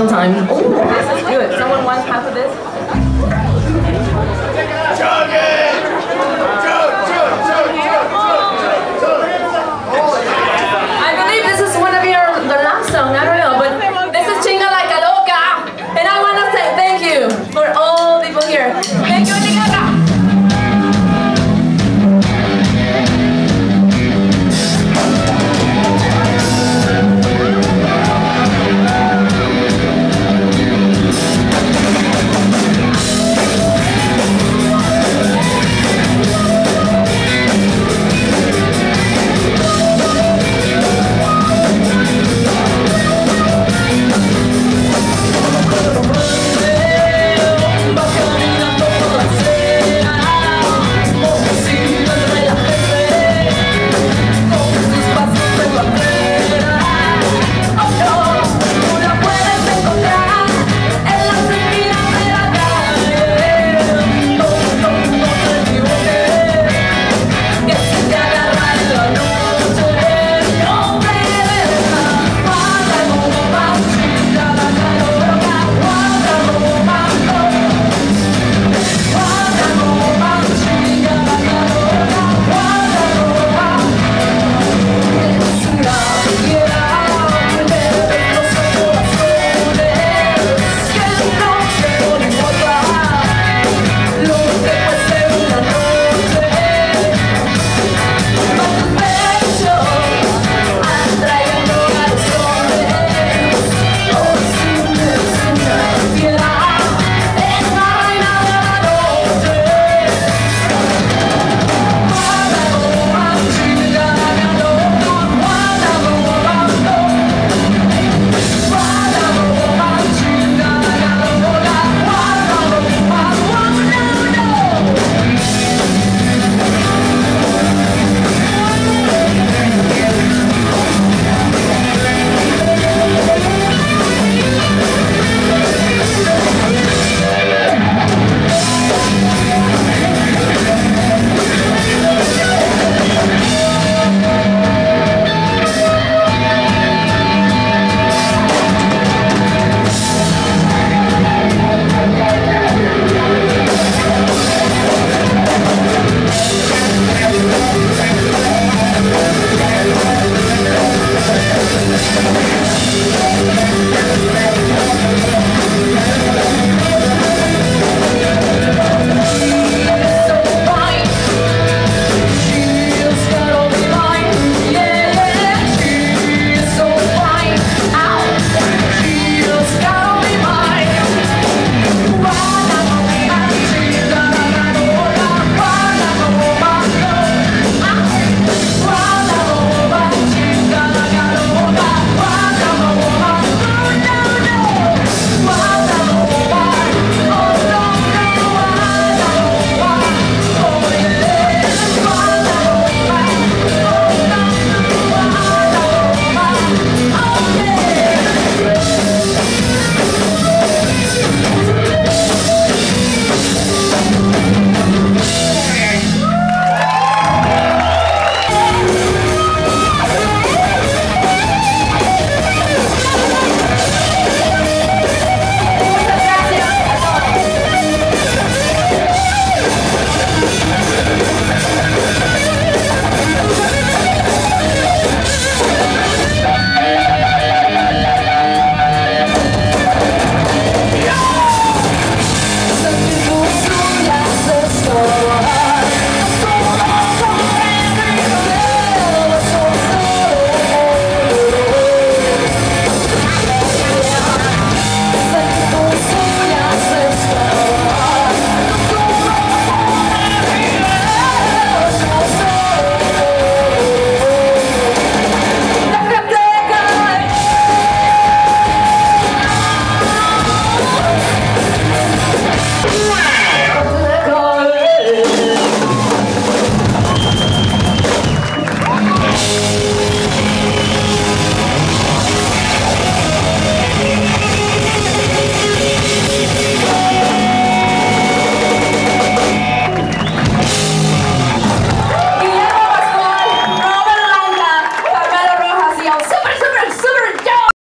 Sometimes. Oh, this is good. Someone wants half of this?